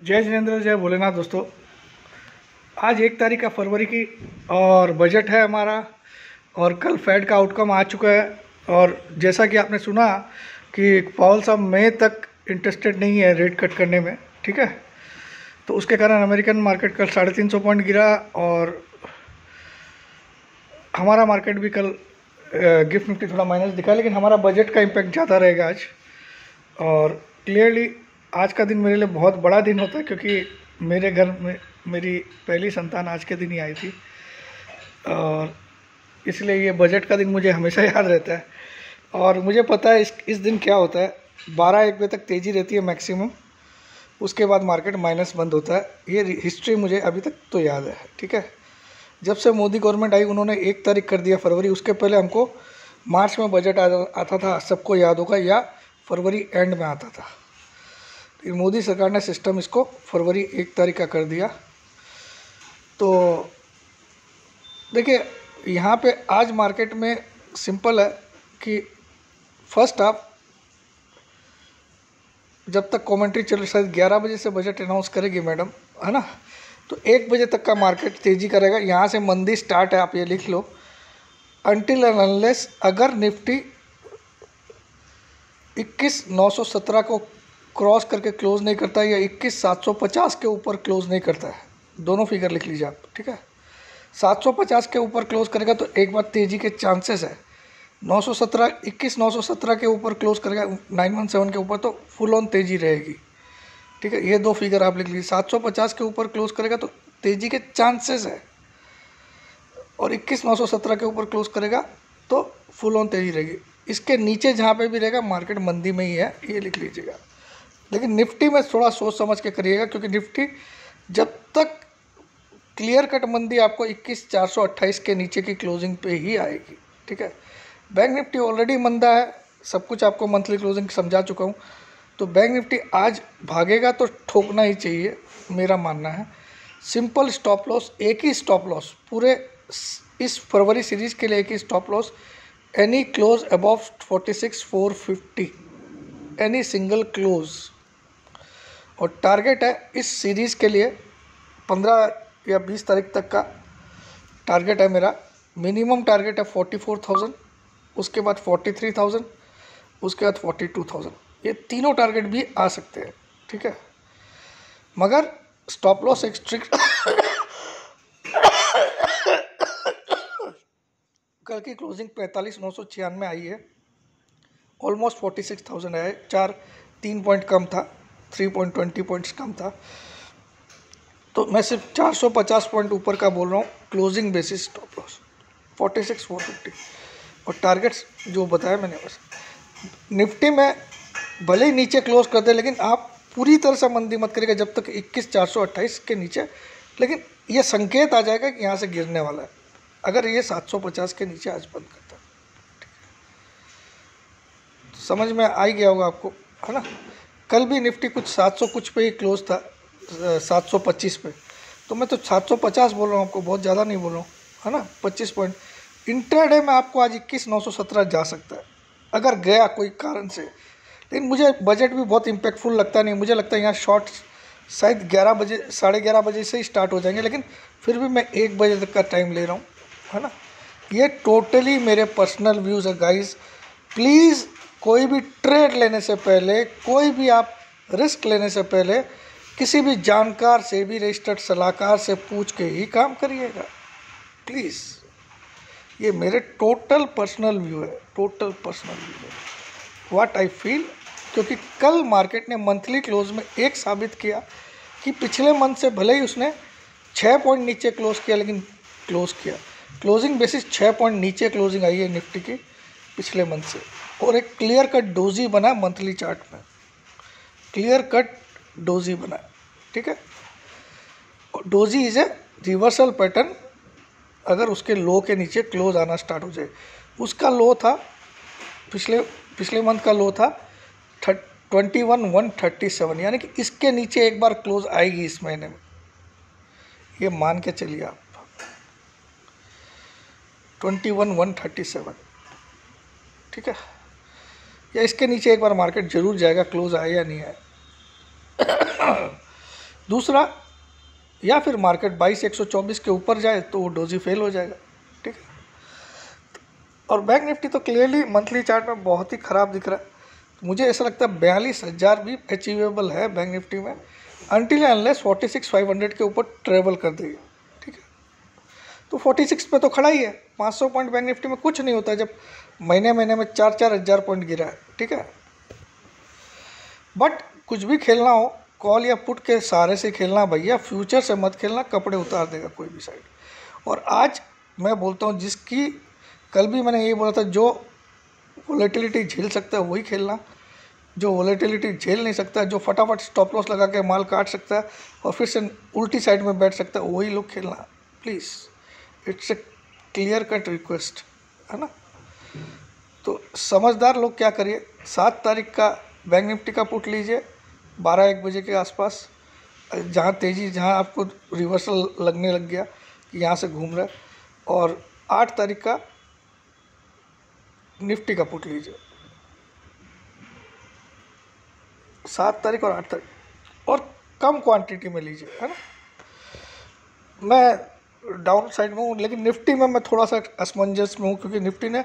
जय जिनेन्द्र जय भोलेनाथ दोस्तों। आज एक तारीख का फरवरी की और बजट है हमारा और कल फेड का आउटकम आ चुका है और जैसा कि आपने सुना कि पावल साहब मई तक इंटरेस्टेड नहीं है रेट कट करने में, ठीक है? तो उसके कारण अमेरिकन मार्केट कल साढ़े तीन सौ पॉइंट गिरा और हमारा मार्केट भी कल गिफ्ट निफ्टी थोड़ा माइनस दिखा, लेकिन हमारा बजट का इम्पैक्ट ज़्यादा रहेगा आज। और क्लियरली आज का दिन मेरे लिए बहुत बड़ा दिन होता है, क्योंकि मेरे घर में मेरी पहली संतान आज के दिन ही आई थी। और इसलिए ये बजट का दिन मुझे हमेशा याद रहता है। और मुझे पता है इस इस दिन क्या होता है। बारह एक बजे तक तेज़ी रहती है मैक्सिमम उसके बाद मार्केट माइनस बंद होता है। ये हिस्ट्री मुझे अभी तक तो याद है, ठीक है? जब से मोदी गवर्नमेंट आई, उन्होंने एक तारीख कर दिया फरवरी, उसके पहले हमको मार्च में बजट आता था, सबको याद होगा, या फरवरी एंड में आता था। फिर मोदी सरकार ने सिस्टम इसको फरवरी एक तारीख का कर दिया। तो देखिए, यहाँ पे आज मार्केट में सिंपल है कि फ़र्स्ट आप जब तक कमेंट्री चल शायद ग्यारह बजे से बजट अनाउंस करेगी मैडम, है ना? तो एक बजे तक का मार्केट तेज़ी करेगा यहाँ से मंदी स्टार्ट है, आप ये लिख लो। अनटिल एंड अनलेस अगर निफ्टी इक्कीस नौ सौ सत्रह को क्रॉस करके क्लोज नहीं करता है या इक्कीस सात सौ पचास के ऊपर क्लोज नहीं करता है। दोनों फिगर लिख लीजिए आप, ठीक है? सात सौ पचास के ऊपर क्लोज करेगा तो एक बार तेज़ी के चांसेस है। नौ सौ सत्रह, इक्कीस नौ सौ सत्रह के ऊपर क्लोज करेगा, नाइन वन सेवन के ऊपर तो फुल ऑन तेज़ी रहेगी। ठीक है? ये दो फिगर आप लिख लीजिए। सात सौ पचास के ऊपर क्लोज करेगा तो तेज़ी के चांसेस है। और इक्कीस नौ सौ सत्रह के ऊपर क्लोज करेगा तो फुल ऑन तेज़ी रहेगी। इसके नीचे जहाँ पे भी रहेगा, मार्केट मंदी में ही है, ये लिख लीजिएगा। लेकिन निफ्टी में थोड़ा सोच समझ के करिएगा, क्योंकि निफ्टी जब तक क्लियर कट मंदी आपको इक्कीस चार सौ अट्ठाईस के नीचे की क्लोजिंग पे ही आएगी, ठीक है? बैंक निफ्टी ऑलरेडी मंदा है, सब कुछ आपको मंथली क्लोजिंग समझा चुका हूँ। तो बैंक निफ्टी आज भागेगा तो ठोकना ही चाहिए, मेरा मानना है। सिंपल स्टॉप लॉस एक ही स्टॉप लॉस पूरे इस फरवरी सीरीज़ के लिए एक ही stop loss any close above forty six four fifty any single close और टारगेट है इस सीरीज़ के लिए पंद्रह या बीस तारीख तक का टारगेट है मेरा। मिनिमम टारगेट है फोर्टी फोर थाउज़ेंड उसके बाद फोर्टी थ्री थाउज़ेंड उसके बाद फोर्टी टू थाउज़ेंड ये तीनों टारगेट भी आ सकते हैं, ठीक है? मगर स्टॉप लॉस एक स्ट्रिक्ट कल की क्लोजिंग पैंतालीस नौ सौ छियानवे आई है। ऑलमोस्ट फोर्टी सिक्स थाउज़ेंड है, चार, तीन पॉइंट कम था। थ्री पॉइंट ट्वेंटी पॉइंट्स कम था। तो मैं सिर्फ़ चार सौ पचास पॉइंट ऊपर का बोल रहा हूँ closing basis stop loss forty six four fifty और टारगेट्स जो बताया मैंने, बस। निफ्टी में भले ही नीचे क्लोज कर दे, लेकिन आप पूरी तरह से मंदी मत करेगा जब तक इक्कीस, चार सौ अट्ठाईस के नीचे। लेकिन ये संकेत आ जाएगा कि यहाँ से गिरने वाला है। अगर ये सात सौ पचास के नीचे आज बंद करता है। समझ में आ ही गया होगा आपको, है ना? कल भी निफ्टी कुछ 700 कुछ पे ही क्लोज था 725 पे। तो मैं तो 750 बोल रहा हूँ आपको, बहुत ज़्यादा नहीं बोल रहा हूँ, है ना? 25 पॉइंट इंट्राडे में आपको आज इक्कीस, नौ जा सकता है, अगर गया कोई कारण से। लेकिन मुझे बजट भी बहुत इम्पैक्टफुल लगता नहीं, मुझे लगता है यहाँ शॉर्ट शायद ग्यारह बजे, साढ़े ग्यारह बजे से ही स्टार्ट हो जाएँगे, लेकिन फिर भी मैं एक बजे तक का टाइम ले रहा हूँ, है ना? ये टोटली मेरे पर्सनल व्यूज़ है गाइस प्लीज़ कोई भी ट्रेड लेने से पहले, कोई भी आप रिस्क लेने से पहले, किसी भी जानकार से, भी रजिस्टर्ड सलाहकार से पूछ के ही काम करिएगा। प्लीज़ ये मेरे टोटल पर्सनल व्यू है टोटल पर्सनल व्यू है। व्हाट आई फील क्योंकि कल मार्केट ने मंथली क्लोज में एक साबित किया कि पिछले मंथ से भले ही उसने छः पॉइंट नीचे क्लोज किया, लेकिन क्लोज किया। क्लोजिंग बेसिस छः पॉइंट नीचे क्लोजिंग आई है निफ्टी की पिछले मंथ से। और एक क्लियर कट डोजी बना मंथली चार्ट में। क्लियर कट डोजी बना ठीक है? Doji is a reversal pattern अगर उसके लो के नीचे क्लोज आना स्टार्ट हो जाए, उसका लो था, पिछले पिछले मंथ का लो था twenty one one thirty seven यानी कि इसके नीचे एक बार क्लोज आएगी इस महीने में। ये मान के चलिए आप। Twenty one one thirty seven ठीक है? या इसके नीचे एक बार मार्केट ज़रूर जाएगा क्लोज आए या नहीं आए। दूसरा, या फिर मार्केट बाईस, एक सौ चौबीस के ऊपर जाए तो वो डोजी फेल हो जाएगा, ठीक है? और बैंक निफ्टी तो क्लियरली मंथली चार्ट में बहुत ही ख़राब दिख रहा है। मुझे ऐसा लगता है बयालीस हज़ार भी अचीवेबल है बैंक निफ्टी में until unless forty six five hundred के ऊपर ट्रेवल कर देगी, ठीक है? तो फोर्टी सिक्स पे तो खड़ा ही है। पाँच सौ पॉइंट बैंक निफ्टी में कुछ नहीं होता जब महीने महीने में चार चार हज़ार पॉइंट गिरा है ठीक है? बट कुछ भी खेलना हो कॉल या पुट के सहारे से खेलना भैया फ्यूचर से मत खेलना, कपड़े उतार देगा कोई भी साइड और आज मैं बोलता हूँ, जिसकी कल भी मैंने यही बोला था, जो वोलेटिलिटी झेल सकता है, वही खेलना। जो वोलेटिलिटी झेल नहीं सकता, जो फटाफट स्टॉप लॉस लगा के माल काट सकता है, और फिर से उल्टी साइड में बैठ सकता है, वही लोग खेलना। Please it's a clear cut request है ना? तो समझदार लोग क्या करिए? सात तारीख का बैंक निफ्टी का पुट लीजिए, बारह एक बजे के आसपास। जहाँ तेज़ी, जहाँ आपको रिवर्सल लगने लग गया कि यहाँ से घूम रहा और आठ तारीख का निफ्टी का पुट लीजिए। सात तारीख और आठ तारीख। और कम क्वांटिटी में लीजिए, है ना? मैं डाउन साइड में हूँ, लेकिन निफ्टी में मैं थोड़ा सा असमंजस में हूँ, क्योंकि निफ्टी ने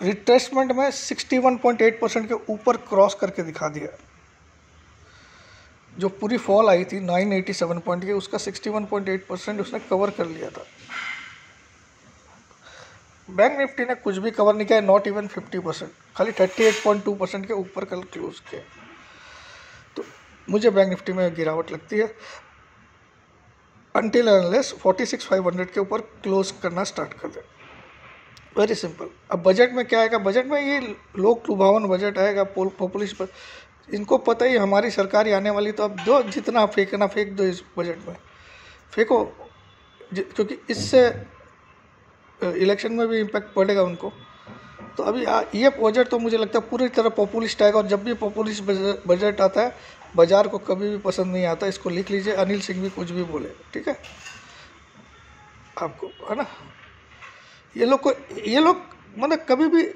रिट्रेसमेंट में 61.8 परसेंट के ऊपर क्रॉस करके दिखा दिया। जो पूरी फॉल आई थी 987 पॉइंट की, उसका 61.8 परसेंट उसने कवर कर लिया था। बैंक निफ्टी ने कुछ भी कवर नहीं किया नॉट इवन 50 परसेंट खाली 38.2 परसेंट के ऊपर कल क्लोज किया। तो मुझे बैंक निफ्टी में गिरावट लगती है। अनटिल अनलेस 46500 के ऊपर क्लोज करना स्टार्ट कर दे। वेरी सिंपल अब बजट में क्या आएगा? बजट में ये लोक लुभावन बजट आएगा पॉपुलिस्ट पर इनको पता ही हमारी सरकार ही आने वाली तो अब दो जितना फेंकना फेंक दो इस बजट में। फेंको क्योंकि इससे इलेक्शन में भी इम्पैक्ट पड़ेगा उनको। तो अभी आ, ये बजट तो मुझे लगता है पूरी तरह पॉपुलिस्ट आएगा और जब भी पॉपुलिस्ट बजट आता है बाज़ार को कभी भी पसंद नहीं आता इसको लिख लीजिए अनिल सिंह भी कुछ भी बोले ठीक है? आपको है ना? ये लोग को, ये लोग मतलब कभी भी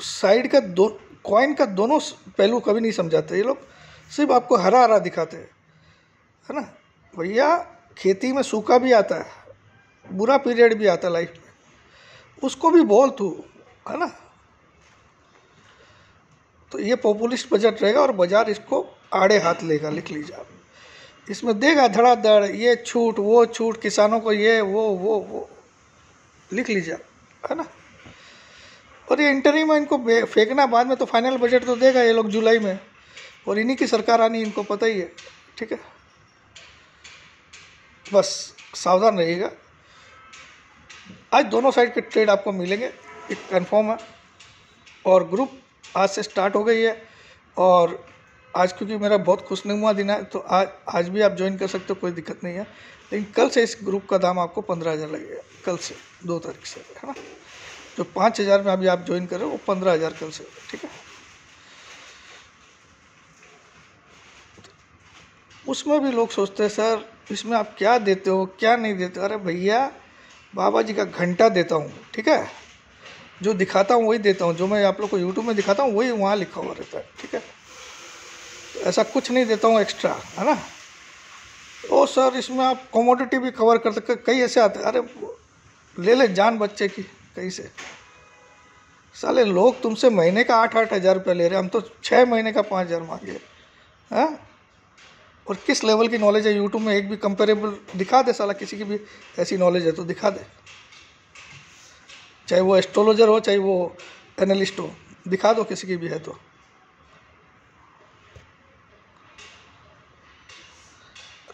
साइड का दो कॉइन का दोनों पहलू कभी नहीं समझाते। ये लोग सिर्फ़ आपको हरा हरा दिखाते हैं, है ना? भैया, खेती में सूखा भी आता है, बुरा पीरियड भी आता है लाइफ में। उसको भी बोल तू, है ना? तो ये पॉपुलिस्ट बजट रहेगा और बाज़ार इसको आड़े हाथ लेगा, लिख लीजिए आप। इसमें देगा धड़ाधड़, ये छूट, वो छूट, किसानों को ये, वो वो वो। लिख लीजिए है ना? और ये इंटरी में इनको फेंकना बाद में तो फाइनल बजट तो देगा ये लोग जुलाई में। और इन्हीं की सरकार आनी, इनको पता ही है। ठीक है? बस, सावधान रहिएगा। आज दोनों साइड के ट्रेड आपको मिलेंगे, एक कन्फर्म है। और ग्रुप आज से स्टार्ट हो गई है। और आज क्योंकि मेरा बहुत खुशनुमा दिन है तो आज आज भी आप ज्वाइन कर सकते हो, कोई दिक्कत नहीं है। लेकिन कल से इस ग्रुप का दाम आपको पंद्रह हज़ार लगेगा, कल से, दो तारीख से, है ना? जो पाँच हज़ार में अभी आप ज्वाइन कर रहे हो, वो पंद्रह हज़ार कल से, ठीक है? उसमें भी लोग सोचते हैं, सर, इसमें आप क्या देते हो, क्या नहीं देते अरे भैया, बाबा जी का घंटा देता हूँ, ठीक है? जो दिखाता हूँ, वही देता हूँ। जो मैं आप लोग को यूट्यूब में दिखाता हूँ, वही वहाँ लिखा हुआ रहता है, ठीक है? ऐसा कुछ नहीं देता हूँ एक्स्ट्रा है ना? ओ सर, इसमें आप कमोडिटी भी कवर कर सकते कई ऐसे आते, अरे, ले ले जान बच्चे की, कहीं से। साले, लोग तुमसे महीने का आठ आठ हज़ार रुपया ले रहे हम तो छः महीने का पाँच हज़ार मांगे हैं और किस लेवल की नॉलेज है? यूट्यूब में एक भी कंपेरेबल दिखा दे साला, किसी की भी ऐसी नॉलेज है तो दिखा दे। चाहे वो एस्ट्रोलॉजर हो, चाहे वो एनालिस्ट हो, दिखा दो किसी की भी है तो।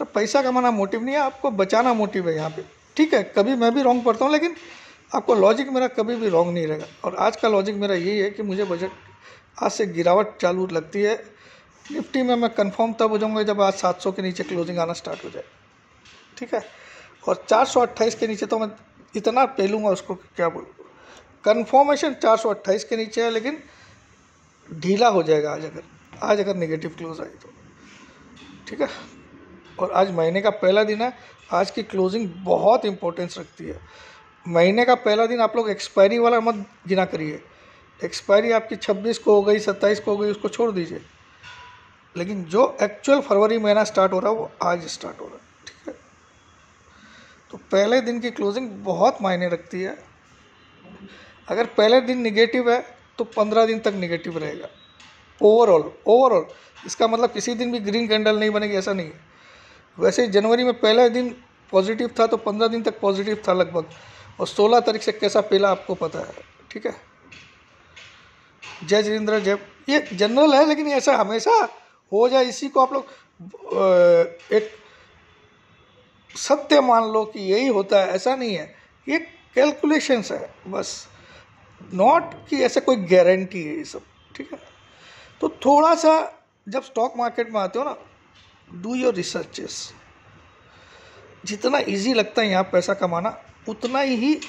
तो पैसा कमाना मोटिव नहीं है, आपको बचाना मोटिव है यहाँ पे। ठीक है, कभी मैं भी रॉन्ग पढ़ता हूँ, लेकिन आपको लॉजिक मेरा कभी भी रॉन्ग नहीं रहेगा। और आज का लॉजिक मेरा यही है कि मुझे बजट आज से गिरावट चालू लगती है। निफ्टी में मैं कंफर्म तब हो जाऊँगा जब आज 700 के नीचे क्लोजिंग आना स्टार्ट हो जाए। ठीक है? और 428 के नीचे तो मैं इतना पहलूँगा उसको क्या बोलूँ। कन्फर्मेशन 428 के नीचे है, लेकिन ढीला हो जाएगा आज अगर आज अगर नेगेटिव क्लोज आई तो। ठीक है? और आज महीने का पहला दिन है, आज की क्लोजिंग बहुत इंपॉर्टेंस रखती है। महीने का पहला दिन आप लोग एक्सपायरी वाला मत गिना करिए। एक्सपायरी आपकी 26 को हो गई 27 को हो गई, उसको छोड़ दीजिए। लेकिन जो एक्चुअल फरवरी महीना स्टार्ट हो रहा है, वो आज स्टार्ट हो रहा है, ठीक है? तो पहले दिन की क्लोजिंग बहुत मायने रखती है। अगर पहले दिन निगेटिव है तो पंद्रह दिन तक निगेटिव रहेगा। ओवरऑल ओवरऑल इसका मतलब किसी दिन भी ग्रीन कैंडल नहीं बनेगी, ऐसा नहीं है। वैसे जनवरी में पहला दिन पॉजिटिव था तो पंद्रह दिन तक पॉजिटिव था लगभग। और सोलह तारीख से कैसा पहला आपको पता है? ठीक है? जय जितेंद्र, जय। ये जनरल है, लेकिन ऐसा हमेशा हो जाए, इसी को आप लोग एक सत्य मान लो कि यही होता है, ऐसा नहीं है। ये कैलकुलेशंस है, बस। नॉट कि ऐसा कोई गारंटी है ये सब, ठीक है? तो थोड़ा सा, जब स्टॉक मार्केट में आते हो ना डू योर रिसर्चेस जितना इजी लगता है यहाँ पैसा कमाना, उतना ही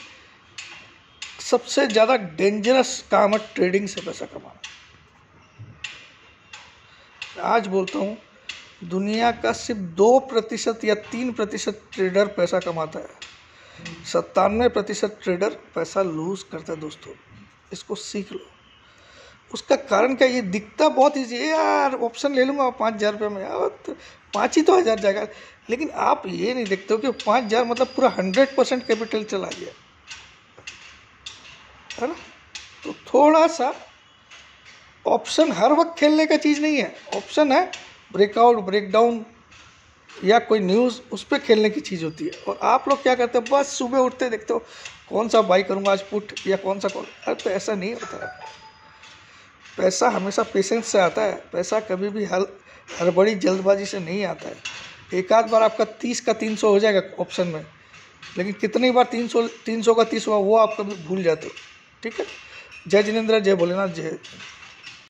सबसे ज़्यादा डेंजरस काम है ट्रेडिंग से पैसा कमाना। आज बोलता हूँ, दुनिया का सिर्फ़ दो प्रतिशत या तीन प्रतिशत ट्रेडर पैसा कमाता है। सत्तानवे प्रतिशत ट्रेडर पैसा लूज करता है दोस्तों। इसको सीख लो। उसका कारण क्या? ये दिखता बहुत ईजी है। यार ऑप्शन ले लूँगा, पाँच हज़ार रुपये में। यार तो पाँच ही तो हज़ार जाएगा। लेकिन आप ये नहीं देखते हो कि पाँच हज़ार मतलब पूरा हंड्रेड परसेंट कैपिटल चला गया। है ना? तो थोड़ा सा ऑप्शन हर वक्त खेलने का चीज़ नहीं है। ऑप्शन है ब्रेकआउट ब्रेकडाउन या कोई न्यूज़ उस पर खेलने की चीज़ होती है। और आप लोग क्या करते हो? बस सुबह उठते देखते हो, कौन सा बाई करूँगा आज पुट या कौन सा कॉल अरे तो ऐसा नहीं होता। है पैसा हमेशा पेशेंस से आता है। पैसा कभी भी हल, हड़बड़ी, जल्दबाजी से नहीं आता है। एक आध बार आपका तीस का तीन सौ हो जाएगा ऑप्शन में। लेकिन कितनी बार तीन सौ तीन सौ का तीस हुआ, वो आप कभी भूल जाते हो। ठीक है? जय जिनेन्द्र, जय भोलेनाथ, जय।